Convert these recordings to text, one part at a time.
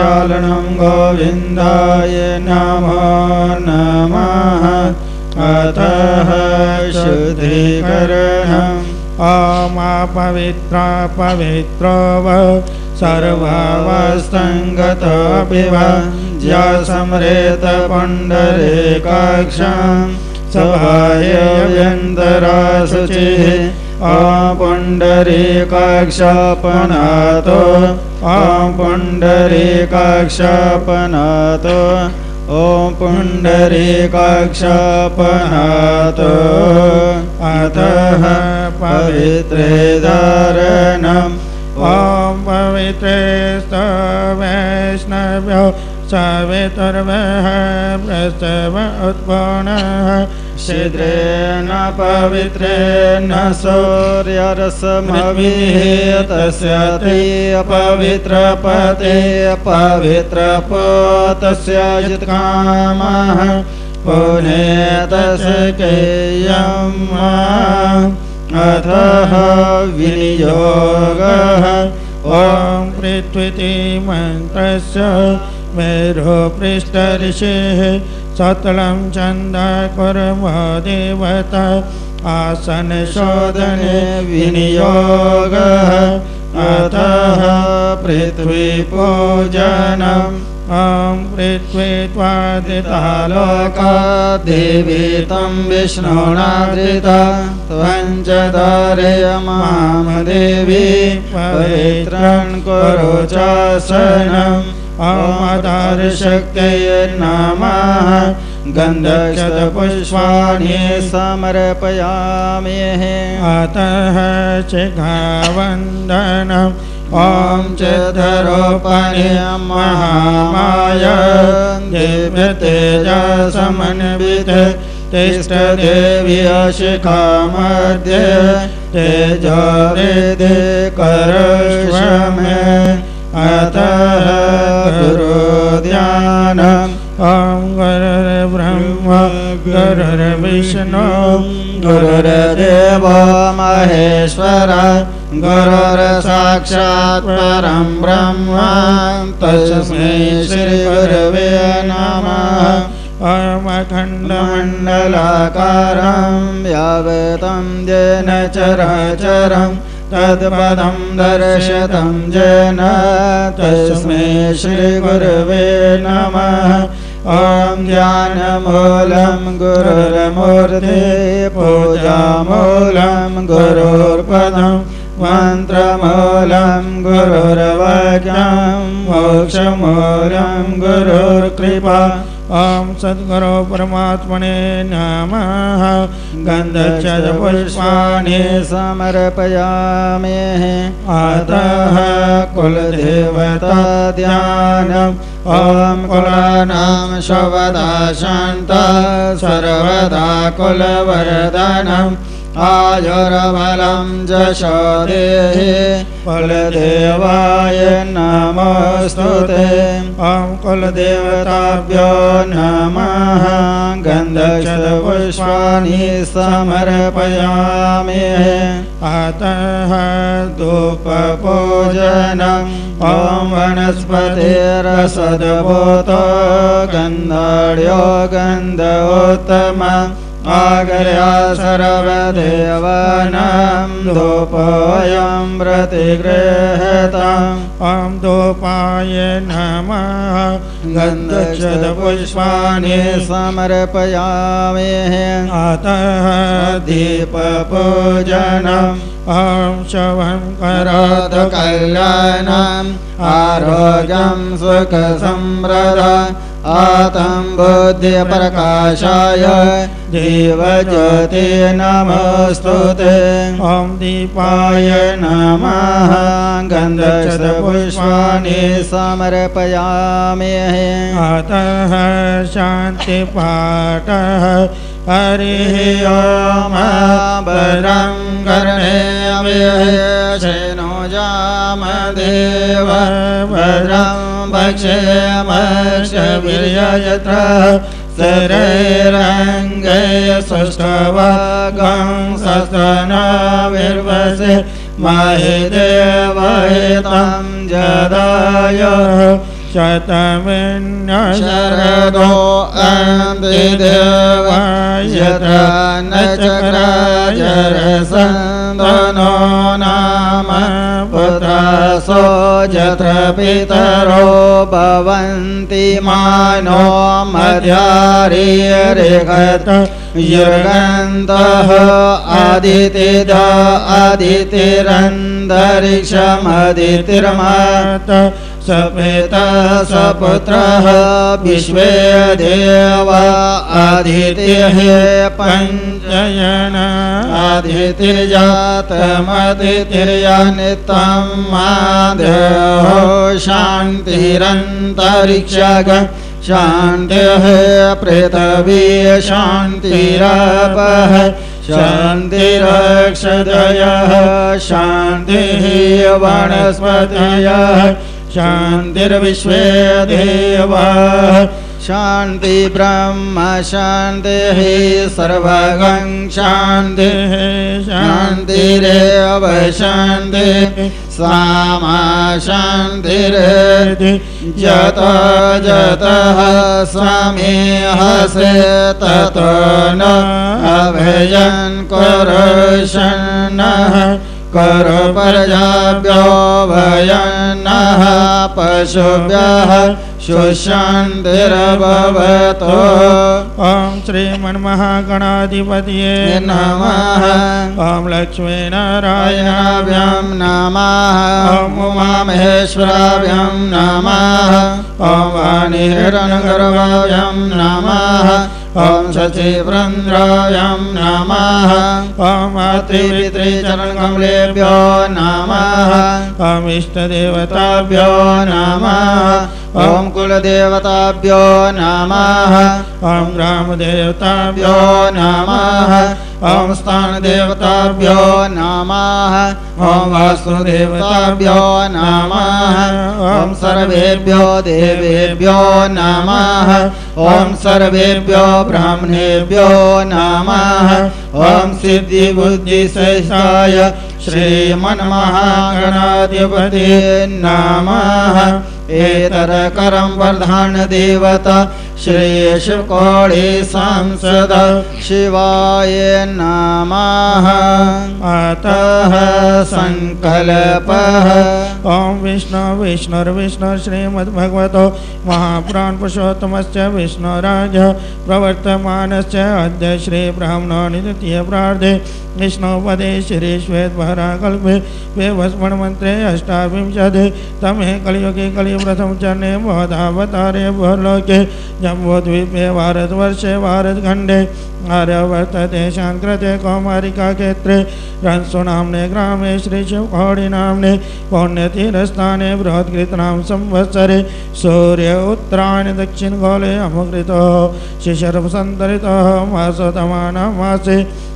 वृक्षालनं गोविन्दाय नमो नमः। अतः शुद्धीकरणम्। ॐ पवित्रा पवित्रो व सर्वावस्थङ्गतोऽपि वा ज्यासम्रेत पुण्डरीकाक्षं सभायव्यन्तराशुचिः अपुण्डरीकाक्षापनातो अपुण्डरीकाक्षापनातो ॐ पुण्डरीकाक्षापनातो। अतः पवित्रे धारणम्। ॐ पवित्रेस्त वैष्णव्यो सवितुर्वः प्रस्तव उत्पन्नः। शीघ्रेण पवित्रेण सूर्यरसमभिः तस्य ते पवित्रपते पवित्रपोतस्य जित्कामः पुनेतस्य केयम् अथः विनियोगः। ॐ पृथ्वीति मन्त्रस्य मेरुपृष्ठऋषेः सतलं चन्दकुर्मो देवता आसनशोधने विनियोगः अतः पृथ्वीपूजनम्। ॐ पृथ्वी त्वादितालोका देवी तं विष्णुनादृता त्वञ्चधारय मां देवी पवित्रं कुरु चासनम् नमः गन्धक्षतपुष्पाणि समर्पयामि अतः शिखावन्दनम् ॐ च धरोपणियं महामाय। दिव्यतेजसमन्वित तिष्ठदेवी शिखामध्ये तेजोरिदे करश्वमे अतः गुरुध्यानम् ॐ गुरुर्ब्रह्म गुरुर्विष्णु गुरुर्देवो महेश्वर गुरुर्साक्षात् परं ब्रह्म तस्मै श्रीगुरवे नमः। ॐ खण्डमण्डलाकारं यावतं येन चराचरं तत्पदं दर्शतं येन तस्मै श्रीगुरवे नमः। ॐ ज्ञानमूलं गुरुर्मूर्ति, पूजामूलं गुरुर्पदं, मन्त्रमूलं गुरुर्वाक्यं मोक्षमूलं गुरुर्कृपा। ॐ सद्गुरु परमात्मने नमः। गन्धक्षपुष्पाणि समर्पयामि। अतः कुलदेवता ध्यानम् ॐ कुलानां शवदा शान्ता, सर्वदा कुलवर्धनम्। आयुर्बलं जशो देहि कुलदेवाय नमोऽस्तु ते। ॐ कुलदेवताभ्यो नमः। गन्धक्षपुष्पाणि समर्पयामि। अतः धूपपूजनम् ॐ वनस्पतिरसद्भूतो गन्धाढ्यो गन्धोत्तम आगर्या सर्वदेवानां धूपोऽयं प्रतिगृह्यताम् ॐ धूपाय नमः। गन्धक्षपुष्पाणि समर्पयामि। अतः दीपपूजनम्। ॐ शवं करोद कल्याणम्। आरोग्यं सुखसम्प्रद आतं बुद्धिप्रकाशाय जीवज्योति नमोऽस्तु ते ॐ दीपाय पाय नमः। गन्धपुष्पाणि समर्पयामि। अतः शान्तिपाठः हरिः ॐ वरं कर्णे शनो जामदेव भक्षेमक्षवीर्ययत्र य सुष्ठं ससनाविर्वसे महिदेवाय त्वं जदाय शतमिन्न शरदो अन्धदेवायरा न च नाम यत्र पितरो भवन्ति मानो मध्यारिरेखत युगन्तः आदितिद आदितिरन्तरिक्षमदितिर्मत सपिता सपुत्रः विश्वे देव आदित्यः पञ्चयन। आदितिर्जातमदितिर्यनितं मादेहो शान्तिरन्तरिक्षग शान्तिः पृथ्वी शान्तिरपः। शान्तिरक्षदयः। शान्तिः वनस्पतयः। शान्तिर्विश्वे देवाः शान्ति ब्रह्म शान्तिः सर्वगं शान्तिः। शान्तिरेव शान्तिः सामा शान्तिरेति। जत जतः समेहसे ततो न अभयन् कुरुषन्नः करो प्रजाभ्यो भयन्नः पशुभ्यः सुशान्तिर्भवतो ॐ श्रीमन्महागणाधिपतये नमः। ॐ लक्ष्मीनारायणाभ्यां रायणाभ्यां नमः। ॐ उमामहेश्वराभ्यां नमः। ॐ वाणीहिरण्यगर्भाभ्यां नमः। ॐ शचीवृन्द्राभ्यां नमः। ॐ मातृपितृचरणकमलेभ्यो नमः। ॐ इष्टदेवता देवताभ्यो नमः ॐ कुलदेवताभ्यो नमः। ॐ ग्रामदेवताभ्यो देवताभ्यो नमः। ॐ स्थानदेवताभ्यो नमः। ॐ वासुदेवताभ्यो नमः। ॐ सर्वेभ्यो देवेभ्यो नमः। ॐ सर्वेभ्यो ब्राह्मणेभ्यो नमः। ॐ सिद्धिबुद्धिसहिताय श्रीमन्महागणाधिपते नमः एतरकरं वर्धान देवता। श्रेयशकोळे सांसद शिवाय नमः। अतः सङ्कल्पः ॐ विष्णु विष्णुर्विष्णु श्रीमद्भगवतो महाप्राण पुरुषोत्तमस्य विष्णुराज प्रवर्तमानस्य अद्य श्रीब्राह्मणो प्रार्थे। विष्णुपदे श्रीश्वेतभराकल्पे वेवस्मन्मन्त्रे अष्टाविंशति। तमे कलियुगे कलिप्रथम चरणे भवदावतारे भूलोके जम्बोद्वीपे भारतवर्षे भारतखण्डे आर्यवर्तते शाङ्कृते कौमारिकाक्षेत्रे श्री ग्रामे श्रीशिवखौडिनाम्ने पौण्यतीरस्थाने बृहत्कृतनां संवत्सरे। सूर्य उत्तरायण दक्षिणगोले शिशर संतरी मासतमानं मासे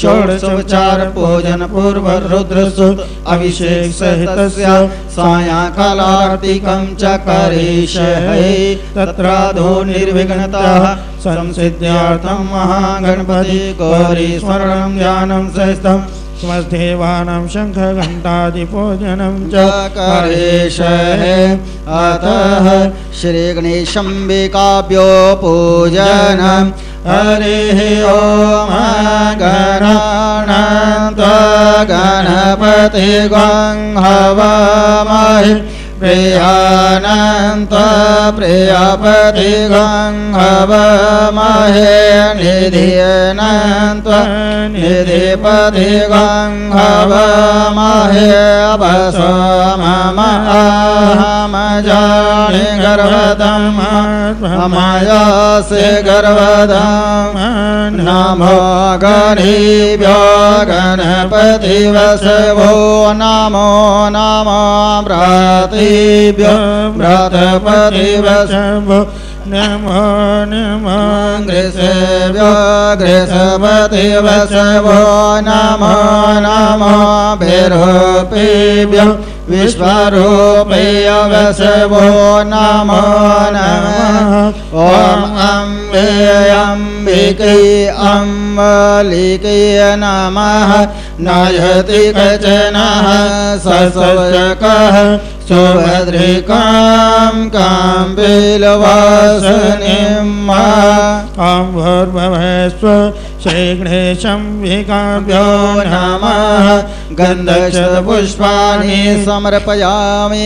षोडशोपचार पूजन पूर्व रुद्रसुत अभिषेक सहित सायङ्कालार्तिकं च करिष्ये तत्राधो निर्विघ्नतः संसिद्ध्यार्थं महागणपति गौरी स्मरणं ध्यानं सहितं समस्देवानां शङ्खघण्टादिपूजनं च करिष्ये अतः श्रीगणेशम्बिकाभ्यो पूजनम् हरिः ॐ गणानन्त गणपति हवामहि प्रियानन्त प्रियपति हवामहे निधियनन्त निधिपति अहम जानि गर्वदम् ममायासे गर्वदम् नमो गणेभ्यो गणपति वसवो नमो नमो व्रातेभ्यो व्रतपति वस नमो नमो गृसेभ्यो गृसपति वसवो नमो नमो भैरोपेभ्यो विश्वरूपेय वसवो नमो नमः ॐ अम्बे अम्बिके अम्बलिके नमः नयति कचनः ससकः सुभद्रिकां कां काम्बिलवासनिम् ॐ भूर्भुवस्व श्रीगणेशम्बिकाभ्यो नमः गन्धक्षपुष्पाणि समर्पयामि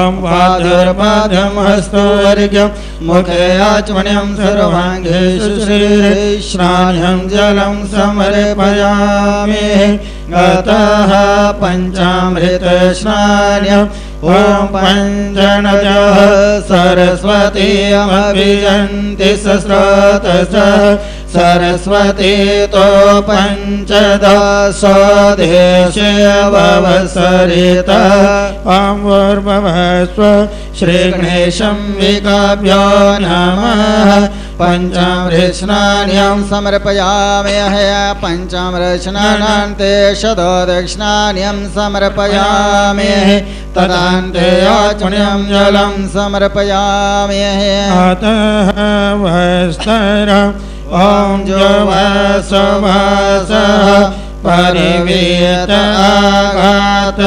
ॐ पादुर्पादं हस्तवर्ग्यं मुखे आचमन्यं सर्वाङ्गेषु श्रीश्रान्यं जलं समर्पयामि गतः पञ्चामृतस्नान्यम् ॐ पञ्चनजः सरस्वती अभियन्ति सस्रोतस सरस्वती तो पञ्चदशदेशे ववसरित ॐ भूर्भुवस्व श्रीगणेशं विकाभ्यो नमः। पञ्चामृत्स्नान्यं समर्पयामि हय पञ्चामृत्स्नानान्ते शतदक्षिणान्यं समर्पयामि तदान्ते आचमन्यं जलं समर्पयामि अतः वस्तर ॐ जवसवासः परिवेत आघातसुश्रयन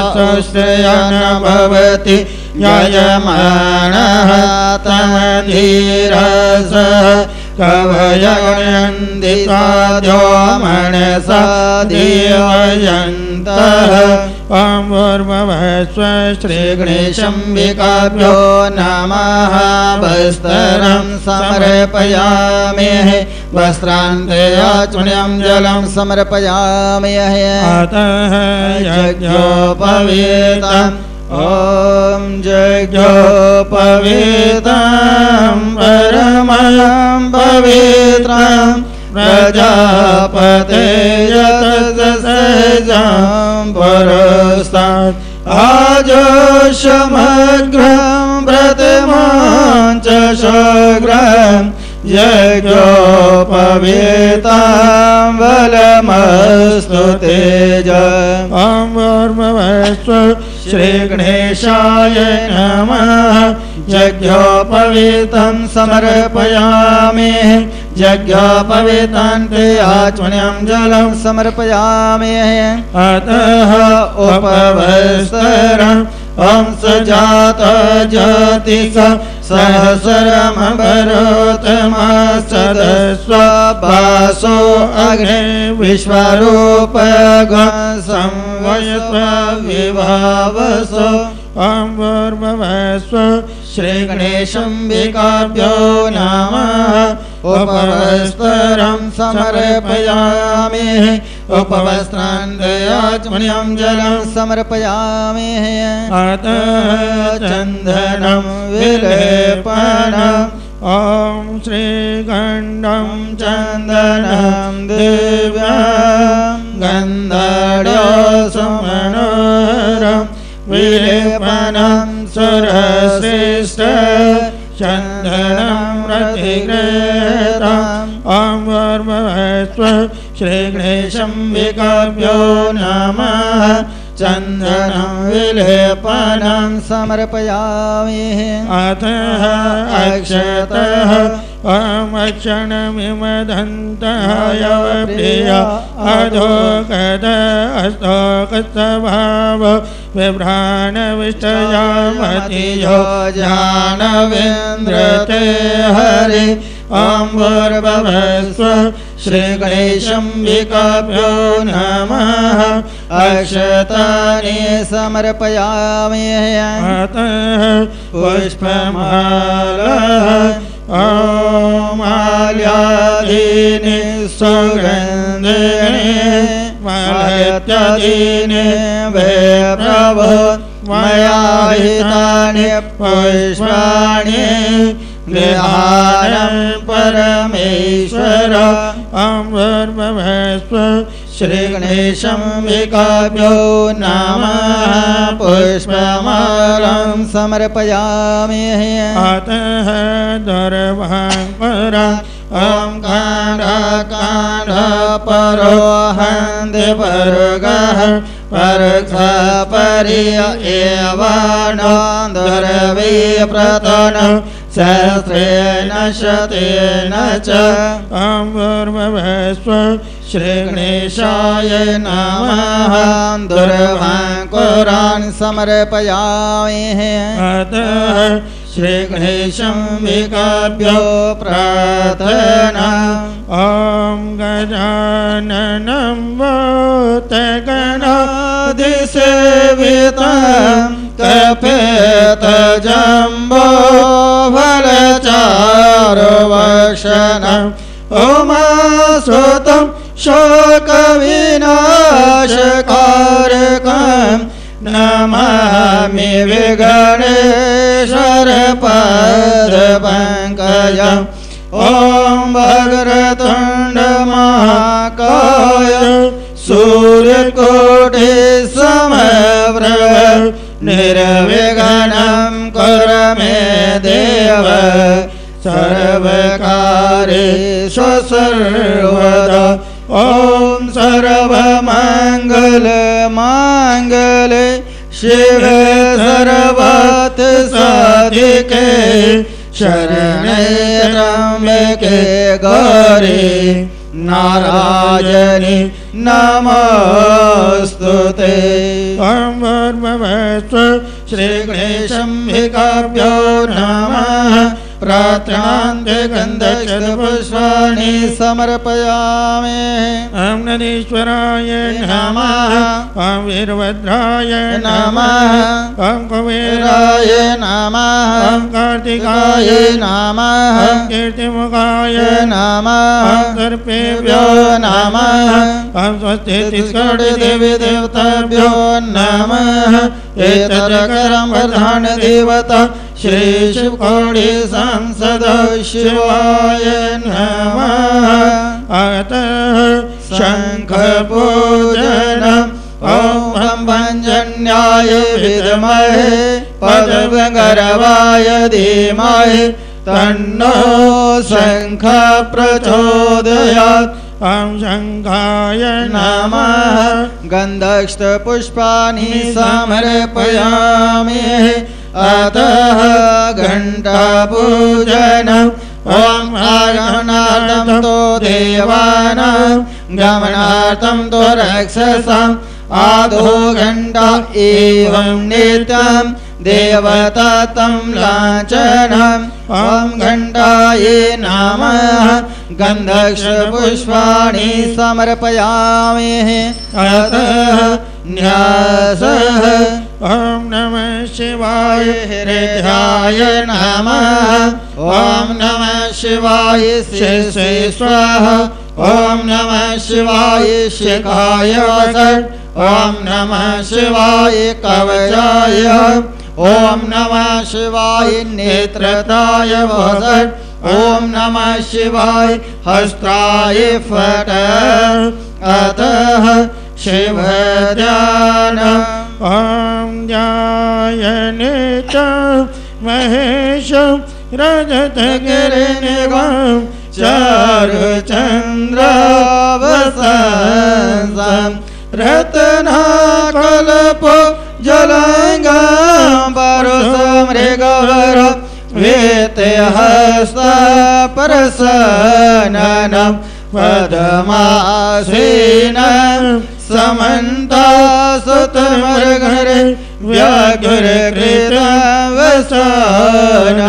भवति यजमानः तमधीरसः कवयन्दिताद्यो मनसा देवयन्तः ॐ श्रीगणेशम्बिकाभ्यो नमः वस्त्रं समर्पयामि वस्त्रान्ते आचमन्यं जलं समर्पयामि अतः यज्ञोपवेतम् ॐ यज्ञोपवेतं। परमं पवित्रं। प्रजापते यतसहजां पुरस्तात्। आजोषमग्रं शग्रम् यज्ञोपवेतां बलमस्तु तेज भूर्भुवस्व श्रीगणेशाय नमः। यज्ञोपवीतं समर्पयामि। यज्ञोपवीतान्ते आचमन्यं जलं समर्पयामि। अतः उपवस्तरम् सजात ज्योतिष सहस्रमभरोतमा सहसरमवरोत्तम सरस्वपासो अग्निविश्वरूपगा संवयत्वविभावसो ॐ म श्रीगणेशम्बिकाव्यो नाम। ॐ समर्पयामि। उपवस्त्रान्दयाचमनीयं जलं समर्पयामि अतः चन्दनं विलेपनम् ॐ श्रीगण्डं चन्दनं दिव्यां गन्धर्योसुमनोरं विलेपनं सुरश्रेष्ठ चन्दनं रतिग्रेतम् ॐ वर्मस्व श्रीगणेशं विकाभ्यो नमः। चन्दनं विलेपनं समर्पयामि। अतः अक्षतः अमक्षणमिमदन्तः प्रिय अधोगद अस्तोकस्तभाव बिभ्राणविष्टयामतियो जानवेन्द्र ते हरि। आम् वरभवभस्व श्री नमः। अक्षतानि समर्पया पुष्पमालः यत् सुगन्धिनि ॐ माल्यादीनि प्रभो मया हितानि पुष्पाणि परमेश्वर। ॐ श्रीगणेशं विकाव्यो नाम। पुष्पमालं समर्पयामि। अतः दरवः परा ॐ कानकान परो ह्य परोगः एव नो द्रवेय प्रधान सहस्रेण शतेन च। अम्बर्भवस्व श्रीगणेशाय नमः। दुर्वाङ्कुरान् समर्पयामि। अतः श्रीगणेशं विकाभ्यो प्रार्थना। ॐ गजाननं दिसेवितं कपेतजम्बो फलचारुवक्षणम् उमासुतं शोकविनाशकारकं नमामि विगणेश्वरपदपङ्कजम् मे देव सर्वदा। ॐ सर्वमङ्गल माङ्गल, शिव सर्वत साधिके, शरणे त्र्यम्बके गौरी। नारायणि नमोऽस्तु ते। श्रीगणेशं विकाभ्यो नमः। प्रार्थनान्ते गन्धपुष्पाणि समर्पयामि। ॐ नदीश्वराय नमः। ॐ वीरभद्राय नमः। ॐ कुबेराय राय नमः। ॐ कार्तिकाय काय नमः। ॐ कीर्तिमुखाय नमः। ॐ सर्पेभ्यो नमः। ॐ देवी देवताभ्यो नमः। एतदकरं वर्धान देवता श्री शिवकोटि सांसद शिवाय नमः। अतः शङ्खपूजनम् ॐ भञ्जन्याय विद्महे पद्मगरवाय धीमहि तन्नो शङ्ख प्रचोदयात् ॐ शङ्खाय नमः। गन्धस्तपुष्पाणि समर्पयामि। अतः घण्टापूजनम् ॐ आगमनार्थं तो देवानां। गमनार्थं तो रक्षसाम् आदो घण्टा एवं नित्यं देवता तं लाञ्छनम् ॐ घण्टायै नमः गन्धक्षपुष्पाणि समर्पयामि। अतः न्यासः ॐ नमः शिवाय हृदयाय नमः। ॐ नमः शिवाय शेषे स्वाहा। ॐ नमः शिवाय शिखाय ॐ नमः शिवाय कवचाय। ॐ नमः शिवाय नेत्रताय वसट् ॐ नमः शिवाय हस्ताय फट। अतः शिवध्यान ॐ ध्यायने च महेश रजतगिरिनिगं चारुचन्द्रावसं रत्नाकल्प जलङ्गं परसमृगवर वेतहस्त परसननं पदमासेन समन्ता सुतमर्घरे व्याघ्रकृतवसन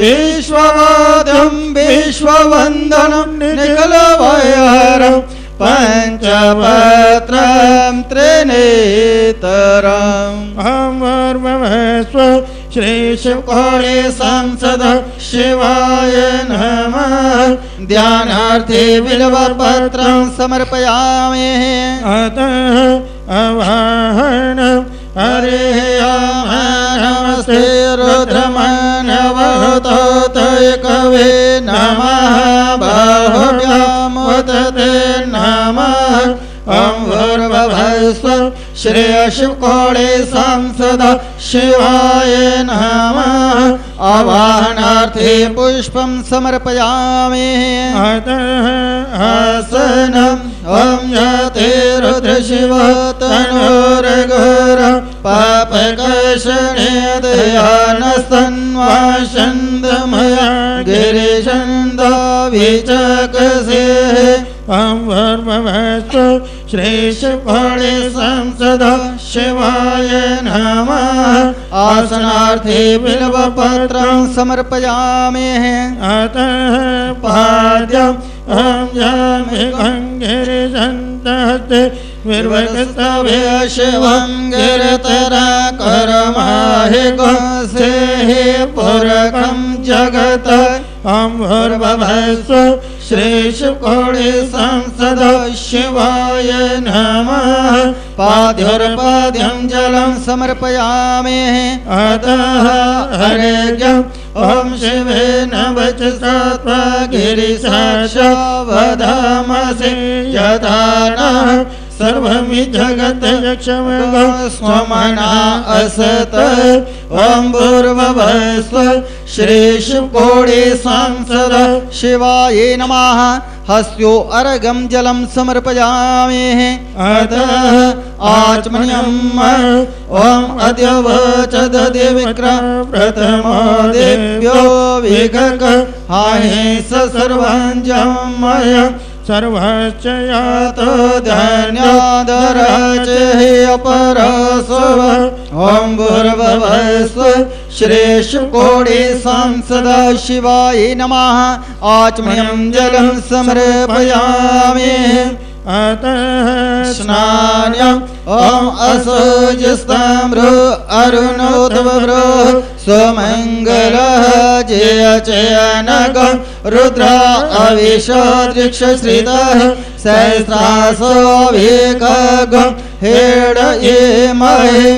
विश्ववादं विश्ववन्दनं निकलवयहरं पञ्चपत्रं त्रिनेतरम्। अमर्मस्व श्रीशिवकोणे सांसद शिवाय नमः। ध्यानार्थे बिल्वपत्रं समर्पयामि। अतः अवाहन हरे नमस्ते रुद्रमनवतोतय कवे नमः। बाहुभ्यामुदते नमः श्रेयशिवकोणे सांसद शिवाय नमः। आवाहनार्थे पुष्पं समर्पयामि। अतः आसनम् ॐ यते रुद्रशिव तनोरघोर पापकर्षणे दयानस्तन्वासन्दमया गिरिशन्द अमर्मस्व श्रीशिवकोणे संसद शिवाय नमः। आसनार्थे बिल्वपत्रं समर्पयामि। अतः पाद्यम् अहं यामि गङ्गिरिसन्तस्ते निर्वगस्तवे शिवं करमाहि गोसे पुरकं जगत। अम्भुर्भवस्व श्रीशुकोणे संसद शिवाय नम। नमः पाद्युर्पाद्यं जलं समर्पयामि। अतः हरेज्ञम् ॐ शिवेन वचसा वदामसि यथा नः सर्वमि जगत् यक्षमगं स्वमना असत। ॐ भूर्भुवस्व श्रीशिवकोणे सांसद शिवाय नमः। हस्यो अर्घं जलं समर्पयामि। अतः आचमन्यम् ॐ अद्य वच ददे विक्रम प्रथमो देव्यो विगक हाहे स सर्वाञ्जमय सर्वश्च यातो तो धन्यादरच हि अपरस्व ॐ भूर्भुवस्व श्रेष्ठकोणे सांसद शिवाय नमः। आचमयं जलं समर्पयामि। अतः स्नान्यम् ॐ असोजस्ताम्रो अरुणोद्भ्रो स्वमङ्गलः जय जयनग रुद्र अविशदृक्षश्रितः सहस्रासोऽभिकगं हेड ये महे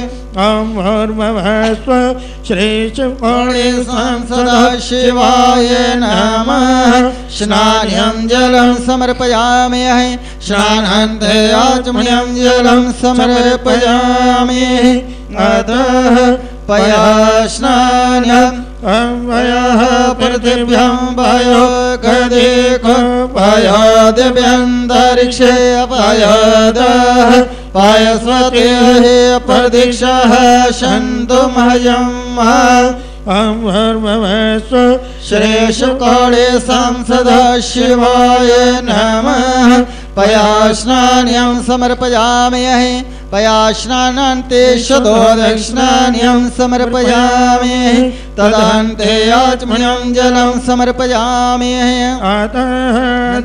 ॐ भूर्भुवस्व श्रीशिवकोणे संसदः शिवाय नमः स्नान्यं जलं समर्पयामि स्नानान्ते आचमनीयं जलं समर्पयामि। अतः पया स्नान्यम् अव्ययः पृथिव्यां वायो गदेको। पायादिव्यन्तरिक्षे पायादः पायस्वतेः प्रदीक्षः सन्तु मह्यम् भूर्भुवस्व श्रेष्ठकोणे सांसद शिवाय नमः। पया स्नान्यं समर्पयामि पया स्नानान्ते शतो दक्षिणान्यं समर्पयामि तदन्ते आचमनीयं जलं समर्पयामि अतः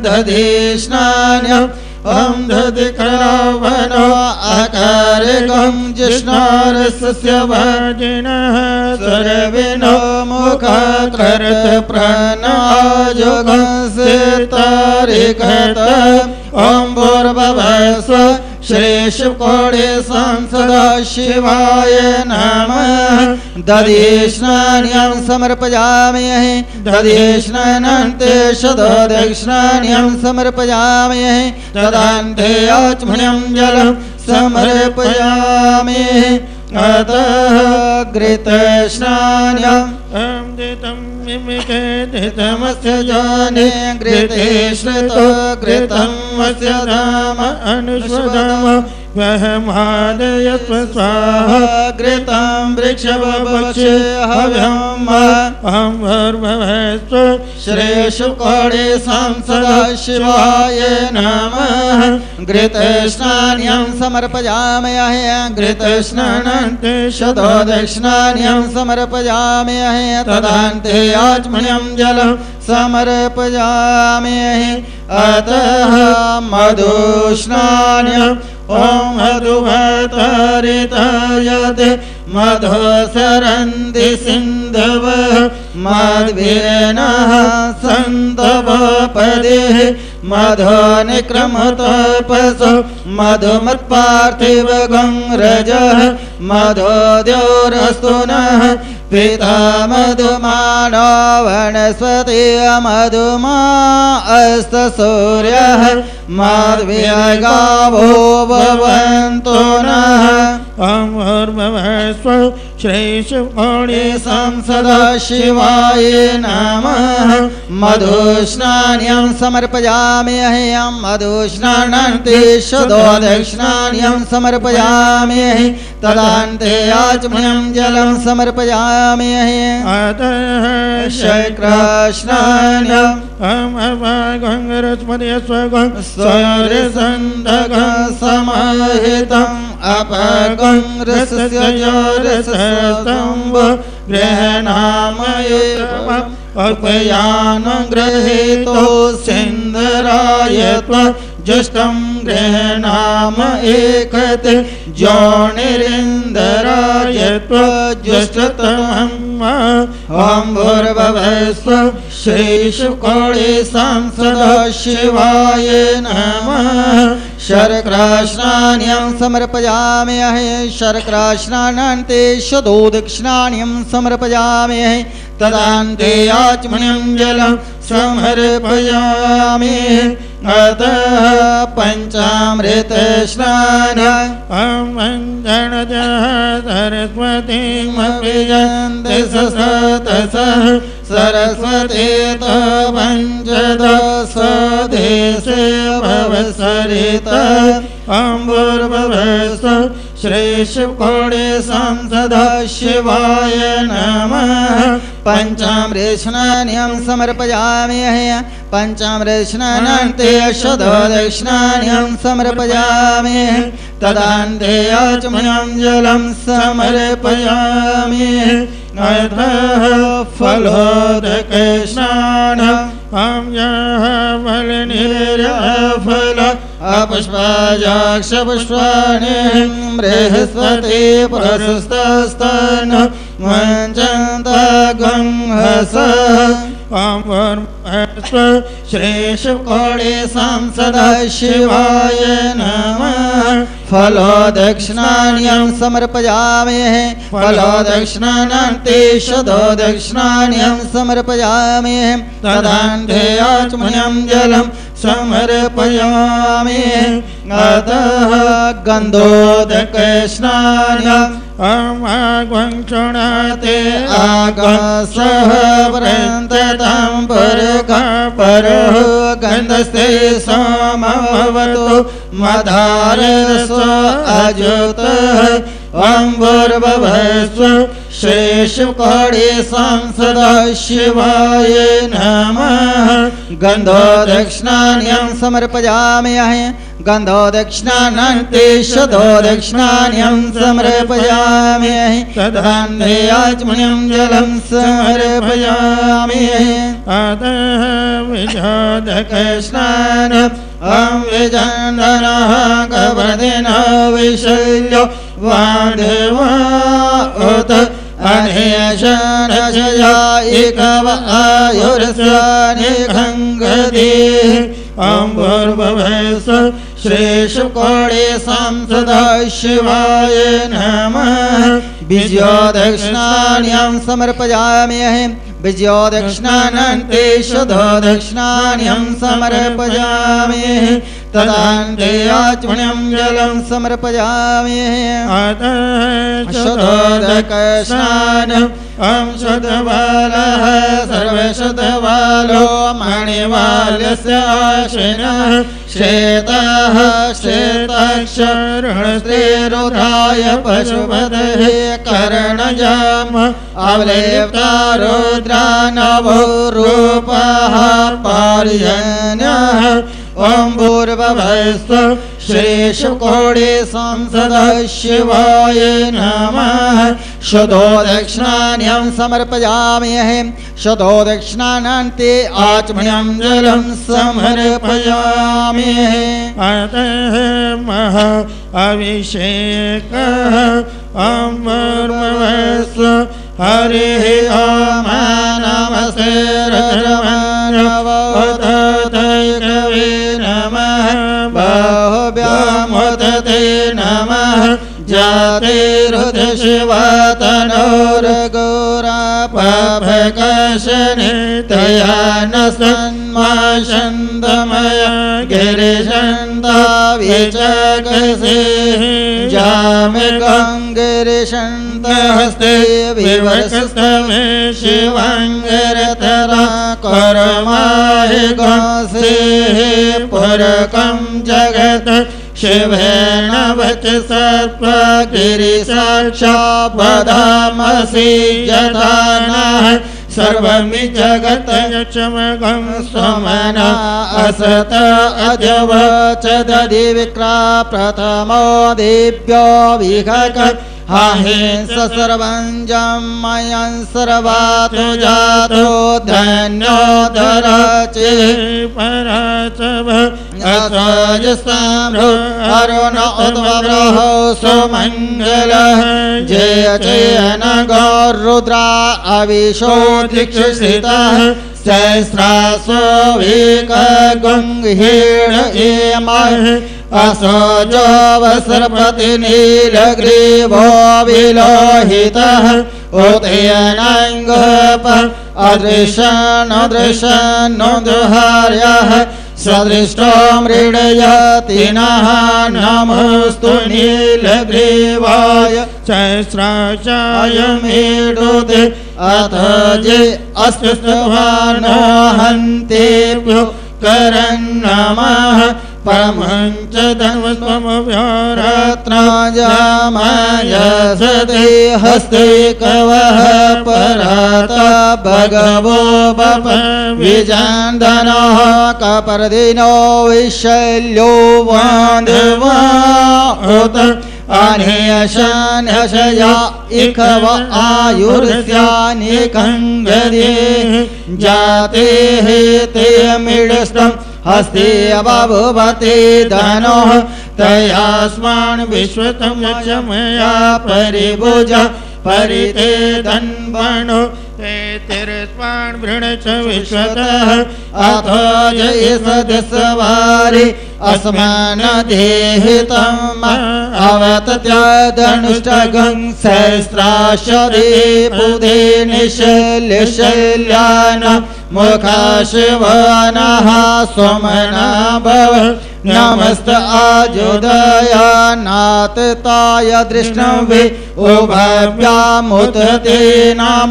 दधि स्नान्यं ॐ दधिकरावनो अकारिकं जिष्णारस्य वाजिनः सर्विनो मुखाकृत प्राणाजुगसितारिकत ॐ भूर्भुवस्व श्रीशुकोणे संसदा शिवाय नमः। दधिष्णान्यं समर्पयामि दधिष्णानन्ते शतो दक्षिणान्यं समर्पयामि तदान्ते आचमन्यं जलं समर्पयामि अतः घृतस्नान्यम् ॐ दितं मिमिके तमस्य जाने घृते श्रुतो घृतं वस्य धाम अनुस्वधाम वहमादयस्व स्वाहा घृतं वृक्षवक्षे हव्यम् अहं भूर्भुवस्व श्रेषुकोणे संसदा शिवाय नम। समर्पयाम नमः घृतस्नान्यं समर्पयामि घृतस्नानन्ते। शतो दक्षिणान्यं समर्पयामि तदान्ते आचमन्यं जलं समर्पयामि अतः मधुस्नान्यम् ॐ मधुभतरितायते। मधुसरन्ति सिन्धव। मद्वीनः सन्तवपदे मधो निक्रमतपसो मधुमत्पार्थिव गङ्रजः मधो द्योरस्तु नः पिता मधुमानो वनस्पति मधुमा अस्तसूर्यः माध्व्यगावो भवन्तु नः। भूर्भुवस्व श्रीशुकोणे संसदा शिवाय नमः। मधुस्नान्यं समर्पयामि अह्यं मधुस्नानन्ते शदो दक्षिणान्यं समर्पयामि तदान्ते आचमनं जलं समर्पयामि। मे अहे। अद शक्राश्नामप गङ्ग्रज पर्य स्वरसन्दग समाहितम् अप गङ्ग्रयोसम्भ गृहणामय उपयानं गृहीतो त्वजुष्टं गृहणाम एकते जोनिरिन्दराय ॐ भूर्भुवस्व संसदा शिवाय नमः। शर्कराश्नान्यं समर्पयामि अहे। शर्कराश्नान्ते शदो दक्षिणान्यं समर्पयामि तदान्ते आचमनं जलं समर्पयामि अतः पञ्चामृतस्नान। ॐ वञ्जनजः सरस्वतीमपि यन्ति सतसः सरस्वती तो पञ्चदशदेशे भवसरित अम्बुर्भवस्व श्रीशुकोणे संसदा शिवाय नमः पञ्चामृष्णान्यं समर्पयामि पञ्चामृष्णान्ते शतो दक्षिणान्यं समर्पयामि तदान्ते समर्पयामि फलोदकस्नानम् ॐ यः फलनिरफल अपुष्पाजाक्षपुष्पाणि बृहस्पति पुरस्तस्तन चन्द स श्रे शिवकोणे सांसदः शिवाय नमः। फलो दक्षिणान्यं समर्पयामहे फलो दक्षिणां शतो दक्षिणान्यं समर्पयामि। तदा आचमयं जलं समर्पयामि। अतः गन्धोदृष्णा ॐ आग्वङ्क्षुणाते आगसः व्रन्ततां परगा परः गन्धस्ते समवतु मधारस्व अजुतः अम्बुर्भवस्व श्रेषुकोणे संसदा शिवाय नमः। गन्धो दक्षिणान्यं समर्पयामि गन्धो दक्षिणा शतो दक्षिणान्यं समर्पयामि। अहं तदाच्मयं जलं समर्पयामि। अतः विशाध कृष्णान् अं विषल्यो वा देव उत अने शयायि कव आयुरसा निर्भव श्रीशुकोणे संसदा शिवाय नमः। विजयोदक्षिणान्यं समर्पयामि अहं। विजयोदक्षिणानन्ते शुधो दक्षिणान्यं समर्पयामि तदान्ते आचमण्यं जलं समर्पयामि शुद्धोदकस्नानम् ॐ शुद्धबालः सर्वशुद्धबालो मणिमाल्यस्य आशिनः। श्वेतः श्वेताक्षरणस्त्रीरुधाय पशुपदः कर्णजाम। अवलेप्ता रुद्रा नभो रूपः पार्यन्यः। ॐ भूर्भुवस्व श्रीशुकोडे संसदः शिवाय नमः शुद्धो दक्षिणान्यं समर्पयामि अहं। शुद्धो दक्षिणानन्ते आचमण्यं जलं समर्पयामि अतः मह अभिषेकः अमर्मवस्व हरिः ॐ नमस्ते रमणवतैकवे नमः। जातिरुदशिवतनोर्गोरापभकशने शिवधनोर्गोरापभे न सन्माशन्दमया गिरिषन्द वि जगसि जा मे गङ्गरा कोरमाय गोषे पुरकं जगत् शिवेण वच सर्पगिरिसाक्षापदामसि यथा नः सर्वमि जगत यचमगं स्वमना असत अजवच दधि विक्रा प्रथमो देव्यो विहक सर्वं सर्वातो जातो धन्यो धरचे पराचव असजस्ताम्रो अरुण उद्वरः सुमङ्गलः। जय जय नगरुद्रा अविशो दीक्षितः सहस्रासो विकगुङ्हीण एमः असोजोऽवसर्पति नीलग्रीवो विलोहितः उदयनङ्गप अदृशनुदृशनुदुहार्यः सदृष्टो मृडयति नः नमोऽस्तु नीलग्रीवाय सहस्राचाय मेडुते अथ जे अस्पृष्टभानो हन्तेभ्यो करन् नमः परमं च हस्ते कवः पराता भगवो बप विजान्दनः कपर्दिनो विशल्यो बान्धवा उत अनेयशान्यशया इखव आयुर्स्यानिकङ्गदे जाते ते मिडस्तम् हस्ते बभुवते धनुः तयास्मान् विश्वतं च मया परिभुज, परिते धन्वणो। ते तिरस्मान् वृण च विश्वतः। अथो जय सदस्वारि अस्मान् देहितम् अवतत्यादनुष्टगं सहस्राशदे पुदे निशल्यशल्यान मुखाशिवनः सोमना भव। नमस्त आजुदयानातताय दृष्णवे। उभव्यामुत ते नाम।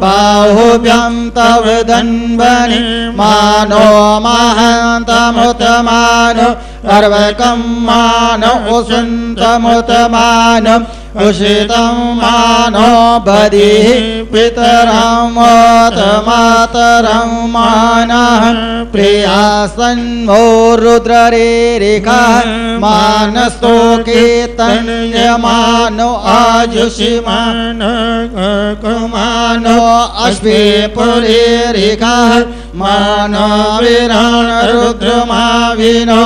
बाहुभ्यां तव धन्वनि मानो महान्तमुत मानो अर्वकं मानो उसन्तमुत मानो उषितं मानो बदिः पितरं मातरं मानः प्रिया सन्मो रुद्ररेरिका मानसो मानसोकीतन्यमानो आजुषि मान कनो अश्विपुरेरिका मानो विरानरुद्र मा विनो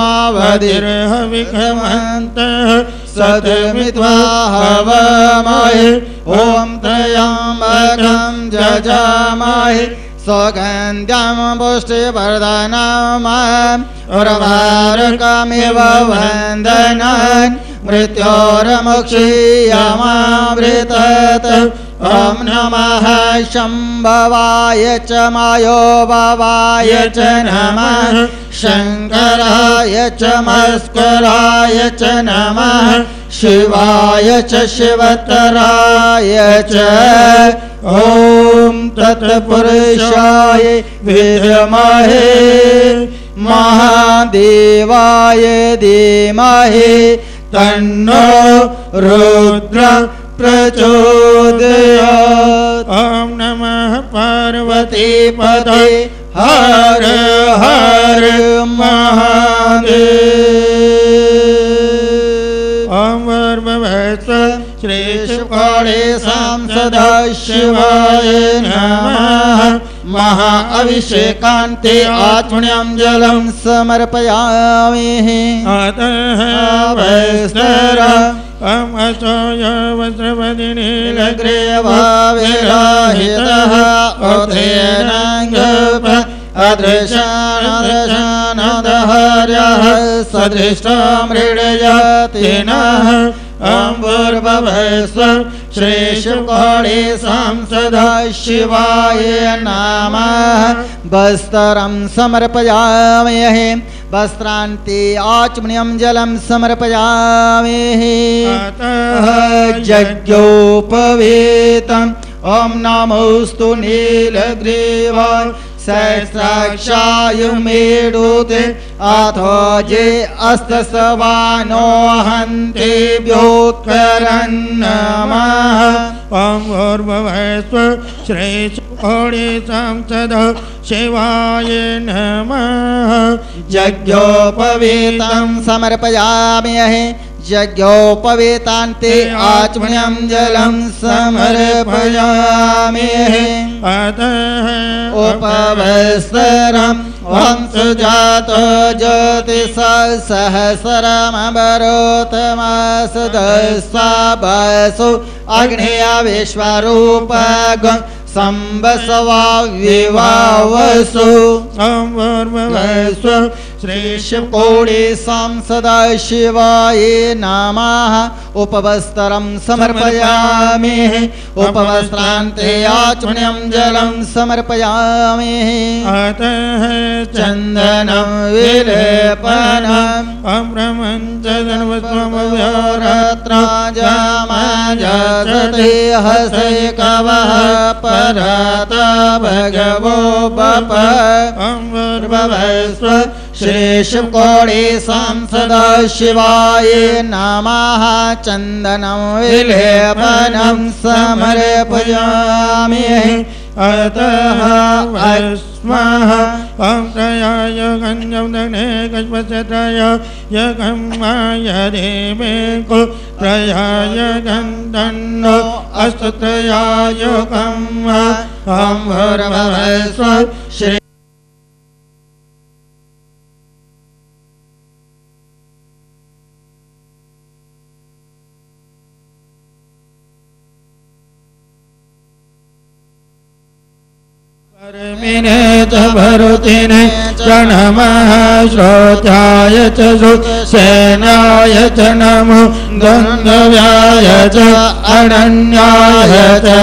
सतमित्वा हवमहे ॐ त्रयम्बकं जजामहे। सौगन्ध्यं पुष्टिवर्धनम् मृत्योर वन्दनान्। मृत्योर्मुक्षीयमावृतत्। ॐ नमः शम्भवाय च मायोभवाय च नमः शङ्कराय च मस्कराय च नमः शिवाय च शिवतराय च ॐ तत्पुरुषाय विद्महे महादेवाय धीमहि तन्नो रुद्र प्रचोदयात्। ॐ नमः पार्वती पतिपदे हर हर महादेव। ॐ वर्भवस्व श्रीशुकाले सांसदा शिवाय नमः। महा अभिषेकान्ते आत्मन्यं जलं समर्पयामि। अतः वस्तर ॐ असोय वस्त्रपदिनीलग्रे ग्रेवाविराहितः उदयनाङ्गप अदृशानदशानदहर्यः सदृष्टमृडयति नः अम्बुर्भवस्व श्रीशुकोडे सांसदा शिवाय नमः वस्त्रं समर्पयामि वस्त्रान्ते आचमनीयं जलम समर्पयामि। अतः यज्ञोपवेतम्। ॐ नमोऽस्तु नीलग्रीवाय। सहस्राक्षाय मेडुते अथो जे अस्तसवानो हन्तेभ्योत्करन् नमः ॐ भूर्भुवस्व श्रीशुकोडे सांसद शिवाय नमः। यज्ञोपवेतं समर्पयामि यज्ञोपवेतान्ते आचमनीयं जलं समर्पयामि। अतः उपवस्त्रम् वंशजात ज्योतिष सहस्रमरोतमासदस्वा वसु अग्नेय विश्वरूप सम्बसवा विवावसु ॐ भूर्भुवस्व श्रीशिवकोडे सांसदा शिवाय नमः उपवस्त्रं समर्पयामि। उपवस्त्रान्ते आचमनीयं जलं समर्पयामि। अतः चन्दनं विलेपनम् रत्राजमजसते हसे कवः परत भगवो बप। भवस्व श्रीशुकोडे सांसदा शिवाय नमः। चन्दनं विलेपनं समर्पयामि अतः वस्मः ॐ गञ्जं दणे गजपचत्रय यगं माय देवे त्रयाय गङ्गत्रयायगम् ॐ भरभव श्री च भरुतिने नमः श्रोत्याय च च नमो द्वन्द्व्याय च अनन्याय च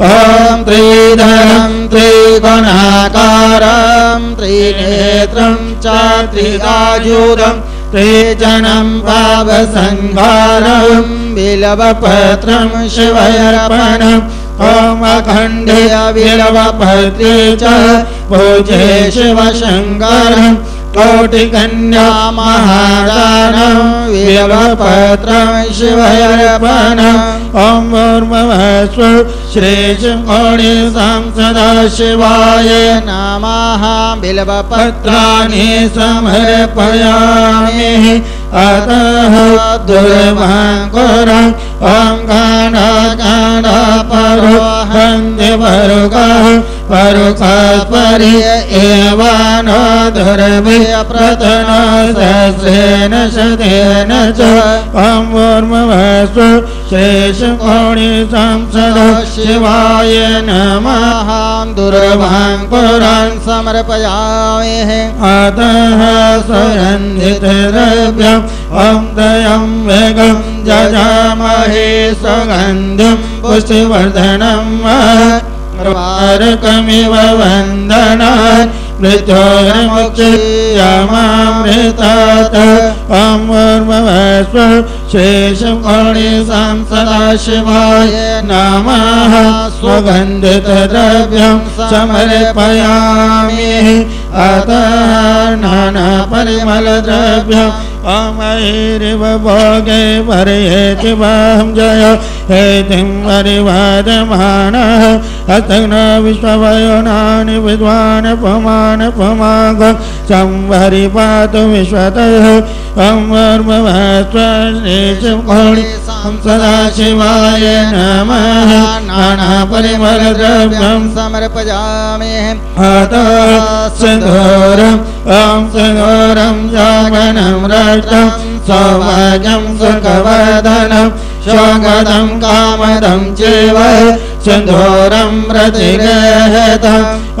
ॐ त्रिधरं त्रिगुणाकारं त्रिनेत्रं च त्रिआयुधं त्रिजनं पावसंहारं मखण्डियविरव भर्ति च भोजे शिवशङ्करम्। कोटिकन्या महाराण विलवपत्र शिवयर्पणम् ॐ मूर्म स्व श्री शिङ्गोणी नमः। विलवपत्राणि समर्पयामि अतः असुवर ॐ गाना गाना परोहं देवरुग परुखात्परि एवानो दुर्भि सहस्रेण शतेन च अम्बोर्मवस्व शेषकोणि संसद शिवाय नमः। दुर्वां पुरान् समर्पयामि। अतः सुगन्धितद्रव्यम् ॐ दयं वेगं जजामहे सुगन्धिं पुष्टिवर्धनम् वारकमिव वन्दनात् मृत्योर्मुक्षयामामृतात् अमूर्मवस्व शेषं कोणिसां सदा शिवाय नमः। स्वगन्धितद्रव्यं समर्पयामि। अतः नानापरिमलद्रव्यम् अमैरिव भोगे वर्येति वां जय। हेतिं परिवादमानः अधुना विश्ववयोनानि विद्वान् पुमानपमाग संहरि पातु विश्वतः अं वर्मे मौनि सां सदा शिवाय नमः। नानापरिमलद्रव्यं समर्पयामिदोर ॐ सुन्दोरं जागरणं राज्यं सौभाग्यं सुखवर्धनं। स्वागतं कामदं चे सिन्दूरं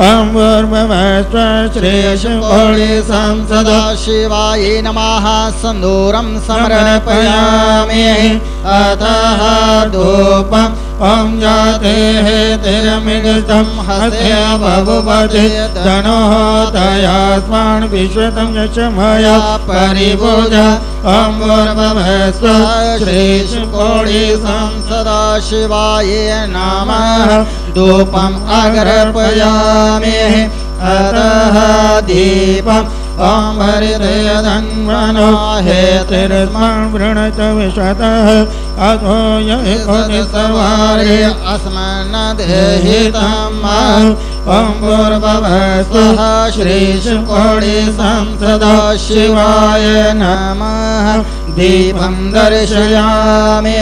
अम्बुर्मवस्व श्रेषकोणि संसदा शिवाय नमः। सन्दूरं समर्पयामि। अतः धूपम् ॐ जाते तिरमिगतं हस्य बहुपति धनोः तयास्मान् विश्वतं यशमया परिभुज अम्बुर्मवस्व श्रेषकोणि सदा शिवाय नमः अतः दीपम् ॐ हेतिर्मृणत विशतः अथो यहि सवारे अस्मन्न देहितम् ॐ पूर्ववस्वः श्रीशुकोणि संसदा शिवाय नमः। दीपं दर्शयामि।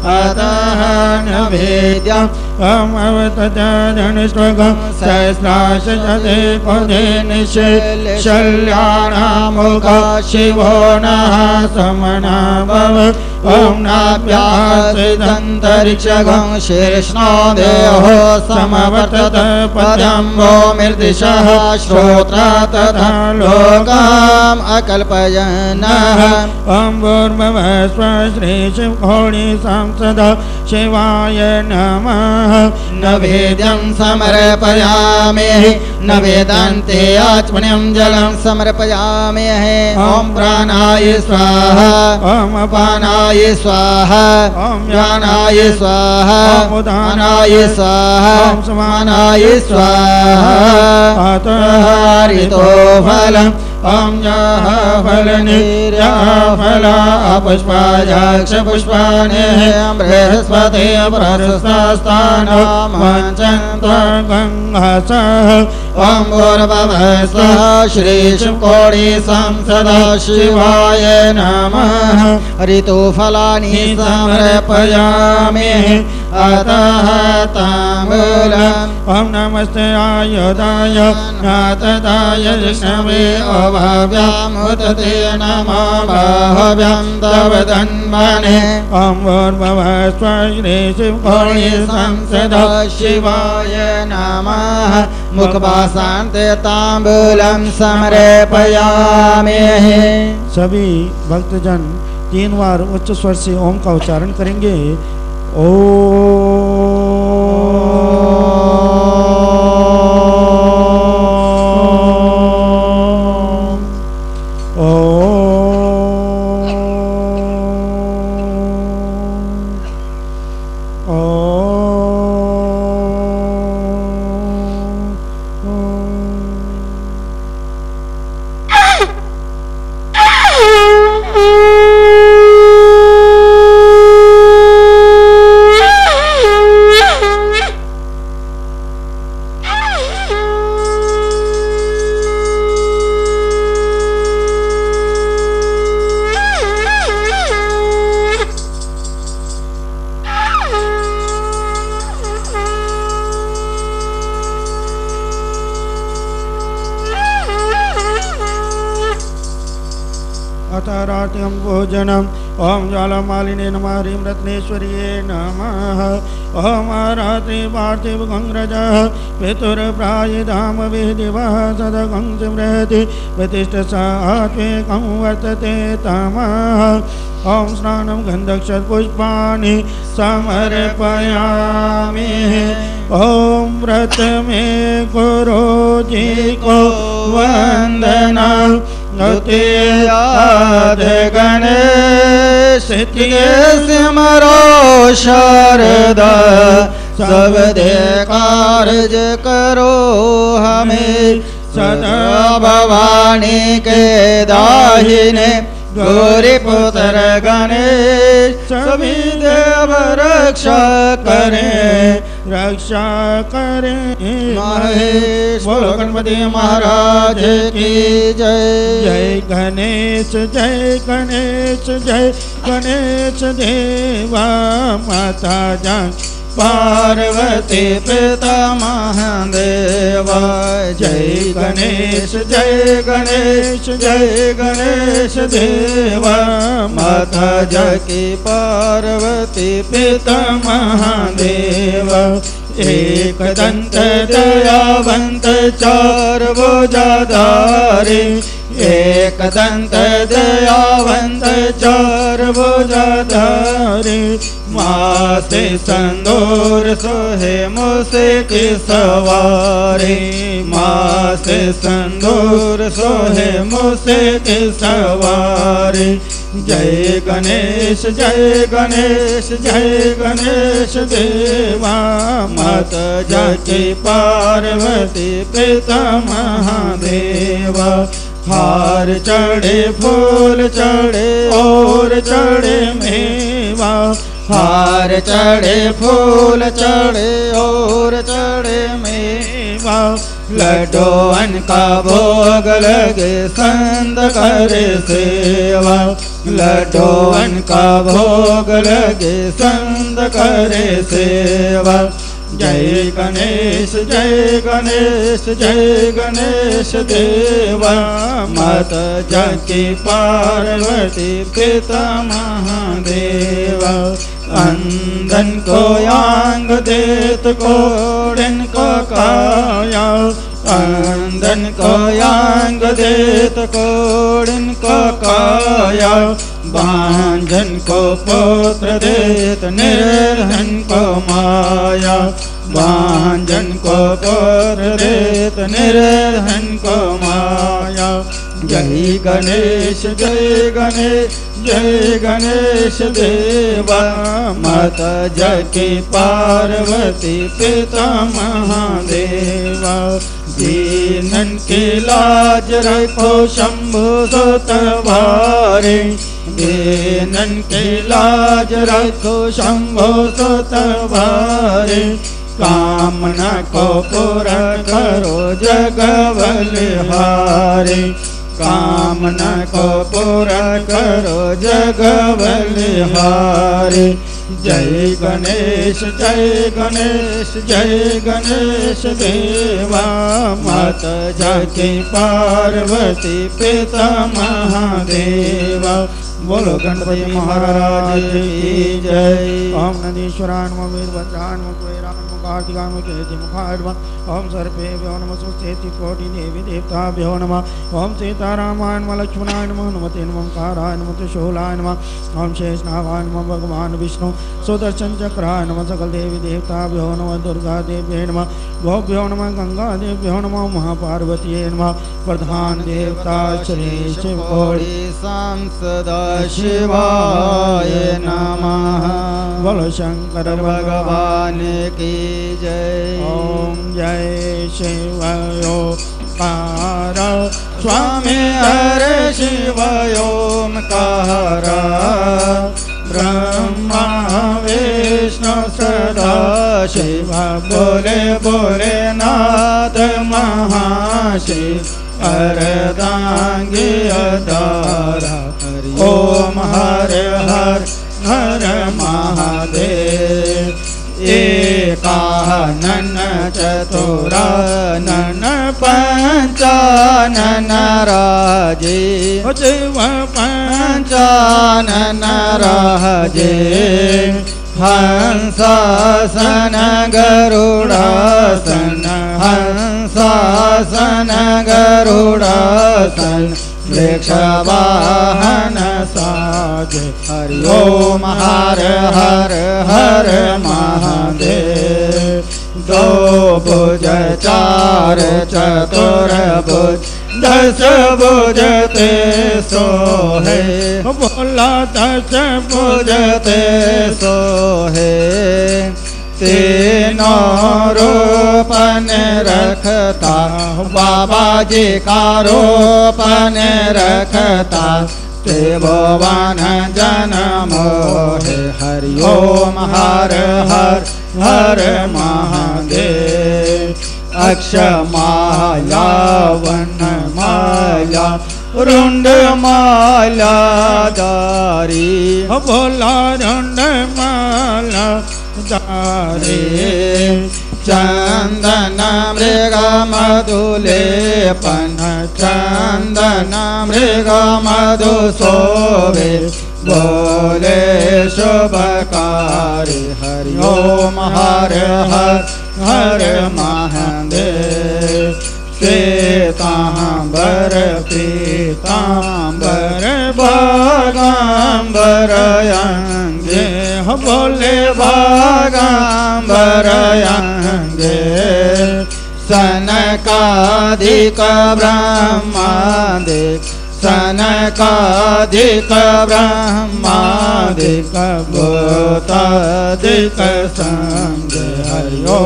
अतः न वेद्यम् ॐ अवतजनिष्वगं सहस्राशते पदे निशल्याणामुख शिवो नः समना ॐ नाभ्यासिदन्तरिक्षगं शेष्णो देहो समवर्तत पदम्बो मृदिशः श्रोत्रा तथा लोकाम् अकल्पयन्नः अम्बुर्मवस्व श्रीशिवघोणि संसद शिवाय नमः। न वेद्यं समर्पयामि न वेदान्ते आत्मन्यं जलं समर्पयामि। ॐ प्राणाय स्वाहा। ॐ अपानाय स्वाहा। ॐ ज्ञानाय स्वाहा। उदानाय स्वाहा। समानाय स्वाहा। अतः हरितो फलम् ॐ याः फलनिर्याः फला पुष्पायाक्ष पुष्पाणि बृहस्पति प्रहस्तास्थानो मञ्चन्त गङ्गासः। ॐ पूर्वभस्वः श्रीशुकोणि संसदा शिवाय नमः। ऋतुफलानि समर्पयामि। अतः ताम्बूलम् नमस्ते आयुधाय नातदाय विष्णवे अभाव्यामुत ते नमो बाहव्यां तव धन्वने ॐ श्रीशिवकोणि संसदा शिवाय नमः मुखवासान्ते ताम्बूलं समर्पयामि। सभी भक्तजन तीन बार उच्च स्वर से ओम का उच्चारण करेंगे। ओम ज्वालामालिने नमः ह्रीं रत्नेश्वर्ये नमः। ॐ रात्रि पार्थिव गङ्ग्रजः पितुर्प्रायधाम विधिवः सदगं स्मृति प्रतिष्ठ सात्वेकं वर्तते तमः। ॐ स्नानं गन्धक्षपुष्पाणि समर्पयामि। ॐ व्रत मे गुरो जी को वन्दना याद गणेश सिमरो शारदा सब दे कार्य करो हमें। सदा भवानी के दाहिने गौरी पुत्र गणेश सभी देव रक्षा करें। रक्षा करें। महेश बोलो गणपति महाराज की जय। जय गणेश जय गणेश जय गणेश देवा माता जान, पार्वती पिता महादेवा। जय गणेश जय गणेश जय गणेश देवा। माता जकी पार्वती पिता महादेव। एक दंत दयावंत चार भुजाधारी एक दंत दयावंत चार भुजाधारी मासे संदूर सोहे मुसे की सवारी मासे संदूर सोहे मुसे की सवारी जय गणेश जय गणेश जय गणेश देवा मत जकी पार्वती पिता महादेवा। हार चढ़े, फूल चढ़े, और चढ़े मेवा। हार चढ़े, फूल चढ़े, और चढ़े मेवा। लड्डूअन का भोग लगे संत करे सेवा। लड्डूअन का भोग लगे संत करे सेवा। जय गणेश जय गणेश जय गणेश देवा। मत जकी पार्वती पिता महादेवा। अंधन को यांग देत कोड़न को काया। अंधन को यांग देत कोड़न को काया। बांझन को पुत्र देत, निर्धन को माया। बांझन को पुत्र देत, निर्धन को माया। जय गणेश जय गणेश जय गणेश देवा। माता जकी पार्वती पिता महादेवा। दीनन के लाज रखो शंभु सुतवारे दीनन के लाज रखो शंभु सुतवारे कामना को पूरा करो जगवल हारे। कामना को पूरा करो जगवल हारे। जय गणेश जय गणेश जय गणेश देवा। माता जाके पार्वती पिता महादेवा। बोलो गणपति महाराज की जय। ओम नदीश्वराय नमः वीरभद्राय कुबेराय नमः कार्तिकाय नमः केतिमुखाय नमः ओम सर्पेभ्यो नमः स्वस्ति कोटि देवी देवताभ्यो नमः। ओम सीतारामाय नमः लक्ष्मणाय नमः नमते नमः काराय नमः त्रिशूलाय नमः। ओम शेषनागाय नमः भगवान विष्णु। सुदर्शन चक्राय नमः सकल देवी देवताभ्यो नमः दुर्गा देव्यै नमः। गोभ्यो नमः गंगा देव्यो नमः महापार्वतीये नमः। प्रधान देवता श्री शिव शिवाय नमः। बोलो शंकर भगवान की जय। ओम जय शिव कार स्वामी हर शिव ओमकार ब्रह्मा, विष्णु, सदा शिव। बोले बोले नाथ महाशिव। अरदांगी अदारा ओम हर हर हर तोरा नन पञ्चानन राजे शिव पञ्चानन राजे। हंसासन गरुडासन हंसासन गरुडासन वृक्षवाहन साज। हरि ओम हर हर हर महादेव। भुज चार चतुर भुज दस बुजते सोहे। बोला दस बुजते सोहे। तीनों रोपन रखता बाबा जी का रोपन रखता देववान जन मोहे। हरिओम हर हर हर महादेव। अक्षमाला रुंड माला दारी भोला रुण्डमाला दारी चन्दन मृगमधुले पन चन्दन मृगमधु सोवे बोले शुभकारी हरिओम हर हर हर मा श्वेताम्बर पीताम्बर भागाम्बरयङ्गे बोले भागाम्बरयङ्गे सनकाधिक ब्रह्मादिक सनकाधिक ब्रह्मादिक भूताधिक सङ्गो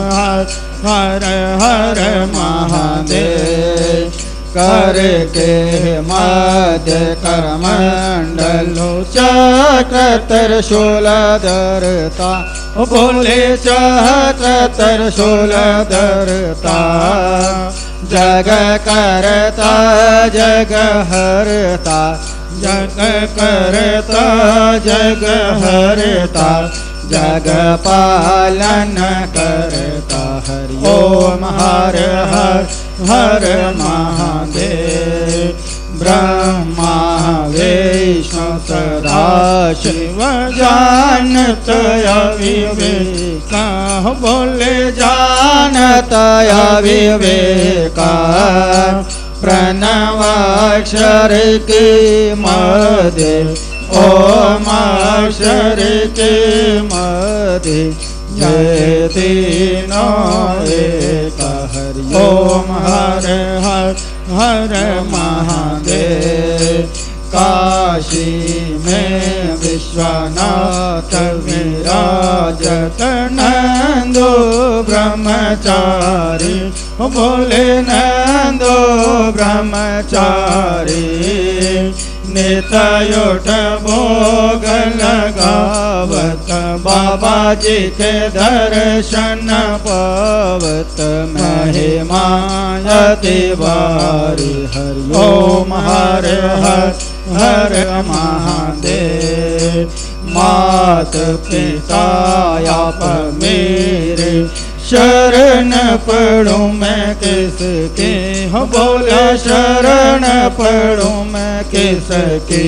हरि। हर हर महादेव। करके मध्य करमंडलो चक्र त्रिशूल दरता बोले चक्र त्रिशूल दरता जग करता, जग हरता। जग करता, जग हरता। जग पालन करता। ओम हर हर हर महादेव। ब्रह्मा, विष्णु, सदा शिव जानतया विवेका। बोले जानतया विवेका। प्रणवाक्षर के मदे ओम अक्षर के मदे। जय तीनों एक हरि ओम हर हर हर महादेव। काशी में विश्वनाथ विराज नंदो ब्रह्मचारी। भोले नंदो ब्रह्मचारी। नितयुट भोग लगावत बाबा जी के दर्शन पावत महिमा यति बारी हरि ओम हर हर हर महादेव। मात पिता आप मेरे शरण पढ़ूं मैं किसके? हो बोला, शरण पढ़ूं मैं किसके?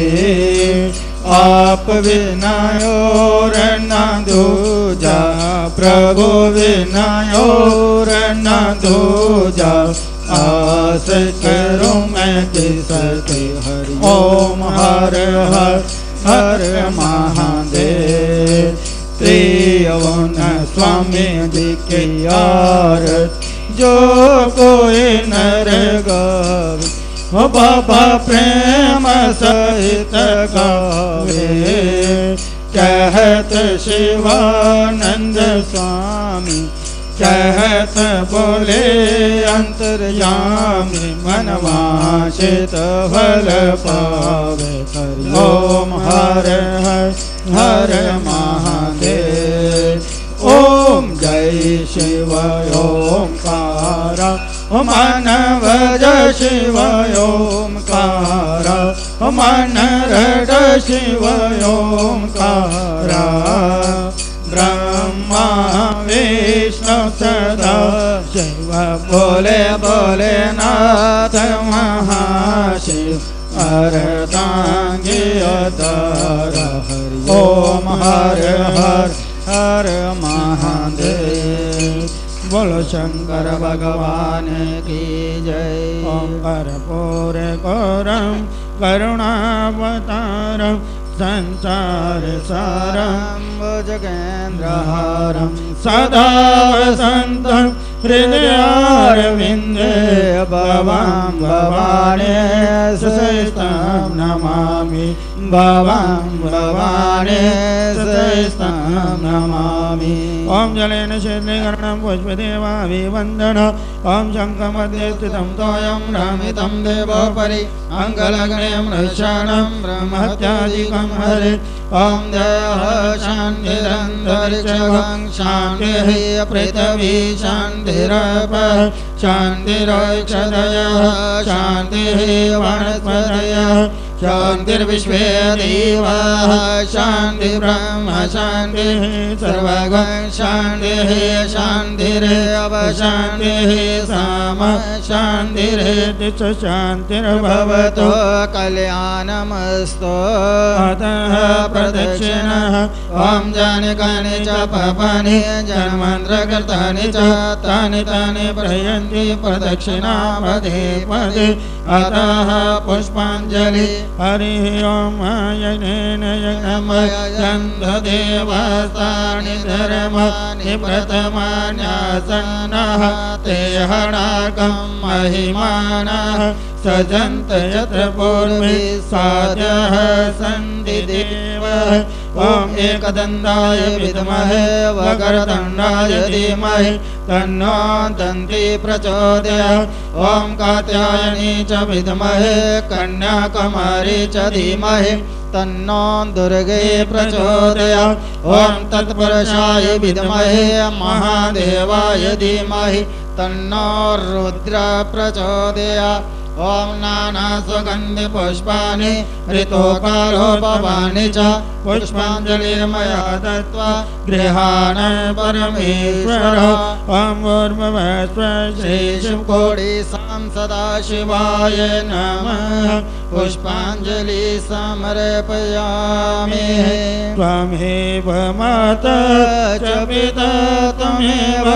आप बिना और न दूजा, प्रभु बिना और न दूजा। आस करूँ मैं किसके? हरि ओम, हर हर हर महादेव। त्रिवन स्वामी जी के जो कोई नर गावे। हो बाबा प्रेम सहित गावे। कहत शिवानंद स्वामी, कहत बोले अंतर्यामी मनवाशित फल पावे। हरि ओम हर हर हर ओम शिव ओंकार मन भज शिव ओंकार मन रड शिव ओंकार ब्रह्मा, विष्णु, सदा, शिव, बोले बोले, नाथ, महाशिव अर्धांगी अतर हरि ओम, हर हर हर महादेव। बोलो शंकर भगवान की जय। ओम कर्पूर गौरम, करुणावतारम, संसार सारम जगेन्द्रहारं सदा वसन्तं, हृदयारविन्दे भवां भवाने सस्तं नमामि। भवां भवाने सस्तं नमामि ॐ जलेन शैलीकरणं पुष्पदेवाभिवन्दन ॐ शङ्खमध्ये स्थितं तोयं रामितं देवोपरि। अङ्गलग्नें रक्षाणं ब्रह्मत्यादिकं हरे। ॐ देह शान्तिरन्तरिक्षगं शान्तिः पृथिवी शान्तिरप। शान्तिरक्षदयः शान्तिः वनस्पतयः। शान्तिर्विश्वे देवाः शान्तिर्ब्रह्म शान्तिः सर्वगं शान्तिः शान्तिरेव शान्तिः साम शान्तिरेति शान्तिर्भवतु। कल्याणमस्तु। अतः प्रदक्षिणः। ॐ जानिकानि च पापानि जन्मन्त्रकृतानि च तानि तानि प्रयन्ति प्रदक्षिणा पदे पदे अतः पुष्पाञ्जलि हरिः यज्ञेन यज्ञमयन्ददेवस्तानि धर्माणि प्रथमान्यासन्नः ते हणाकं महिमानः सजन्त यत्र पूर्वे साध्यः सन्ति देवः ॐ एकदन्ताय विद्महे वक्रतुण्डाय धीमहि तन्नो दन्ति प्रचोदयात्। ॐ कात्यायनी च विद्महे कन्याकुमारी च धीमहि तन्नो दुर्गे प्रचोदयात्। ॐ तत्पुरुषाय विद्महे महादेवाय धीमहि तन्नो रुद्र प्रचोदयात्। ॐ नानासुगन्धिपुष्पाणि ऋतोकालोपवानि च पुष्पाञ्जलिर्मया दत्त्वा गृहाण परमेश्वर ॐ भूर्भुवस्व श्रीशिवकोटि सदाशिवाय नमः पुष्पाञ्जलि समर्पयामि। त्वमेव माता च पिता त्वमेव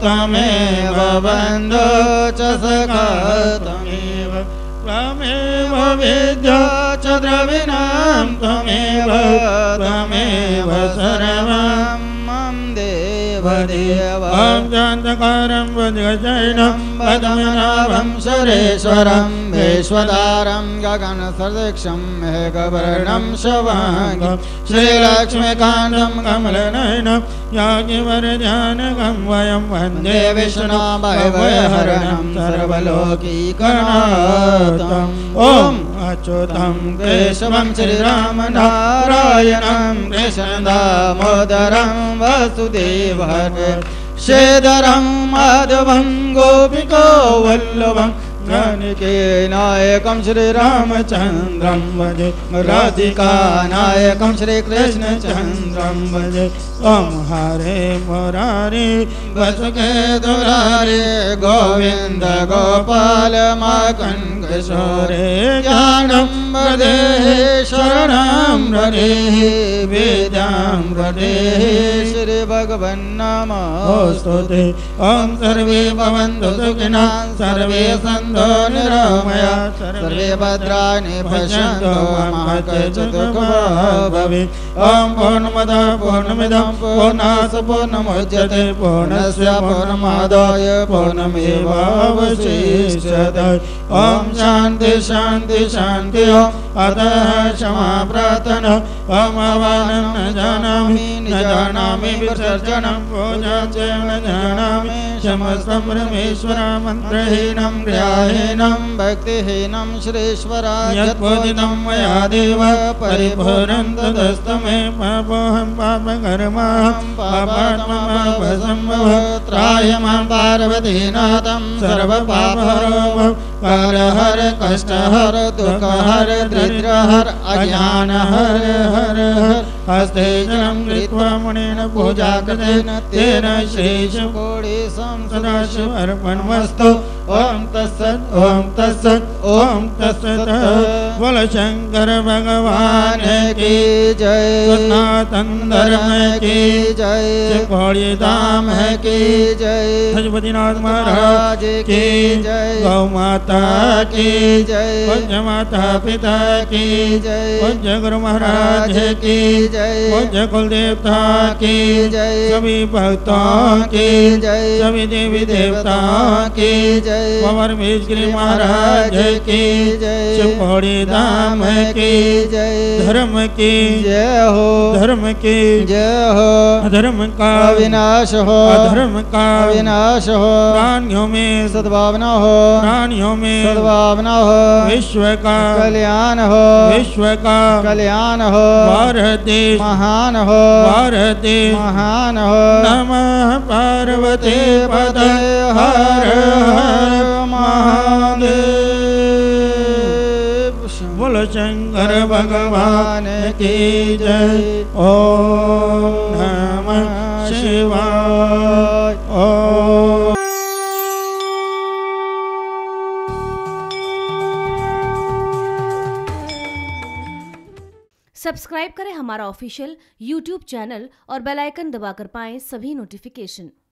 त्वमेव बन्धो च सखा। विद्या च द्रविणां त्वमेव त्वमेव सर्वं मम देवदेव। ॐ शान्तकारं वज्रशैनं पद्मनाभं सुरेश्वरं विश्वदारं गगनसदृक्षं मेघवर्णं शवाङ्गं श्रीलक्ष्मीकान्तं कमलनयनं याज्ञवरध्यानकं वयं वंदे वंदे विष्णु भयभयहरणं सर्वलोकीकनाथम् ॐ अच्युतं केशवं श्रीरामनारायणं कृष्णदामोदरं वसुदेवः श्रीधरं माधवं गोपिको वल्लभं नायकं श्रीरामचन्द्रं भजे राधिका नायकं श्रीकृष्णचन्द्रं भजे ॐ हरे मुरारे वसुके दुरारे गोविन्द गोपाल माकन् किशोरे ज्ञानं वदे, शरणं हरे वेदां वदे। श्रीभगवन्नमोऽस्तु स्तुते। ॐ सर्वे भवन्तु सुखिनः, सर्वे सन्तु। निरामया सर्वे भद्राणि पश्यन्तु मा कश्चित् भवेत् ॐ पूर्णमदः, पूर्णमिदं पूर्णात् पूर्णमुच्यते, पूर्णस्य पूर्णमादाय, पूर्णमेवावशिष्यते। ॐ शान्ति शान्ति शान्ति अतः क्षमा प्रार्थना। आवाहनं न जानामि न जानामि, विसर्जनं पूजा च न जानामि। समस्तं परमेश्वर मन्त्रहीनं ग्राहीनं भक्तिहीनं श्रीश्वराय यत्पूजितं मया देव परिपूर्णं तदस्तमे पापोऽहं पापकर्माहं पापात्ममापसम्भव त्राय माँ पार्वतीनाथं सर्वपापहरो हर हर दुःख हर दरिद्र हर अज्ञान हर हर हर हस्ते जलं कृत्वा मुनेन पूजा कृतेन तेन श्रीशकोडि सदाशिवर्पणमस्तु ॐ तत्सत् ओम तत्सत् ओम तत्सत् बोल शंकर भगवान की जय सनातन धर्म की जय घोड़ी धाम की जय पशुपतिनाथ महाराज की जय गौ माता की जय पूज्य माता पिता की जय पूज्य गुरु महाराज की जय पूज्य कुल देवता की जय सभी भक्तों की जय सभी देवी देवताओं की जय पवर गिरी महाराज की। जय शिवड़ी धाम की। जय धर्म की। जय हो धर्म की। जय हो अधर्म का। विनाश हो। अधर्म का। विनाश हो। प्राणियों में। सद्भावना हो। प्राणियों में। सद्भावना हो। विश्व का। कल्याण हो। विश्व का। कल्याण हो। भारत देश। महान हो। भारत देश। महान हो। नमः पार्वती पद। हर हर। महादेव बोलो शंकर भगवान की जय। ओम नमः शिवाय। ओम। सब्सक्राइब करें हमारा ऑफिशियल यूट्यूब चैनल और बेल आइकन दबाकर पाएँ सभी नोटिफिकेशन।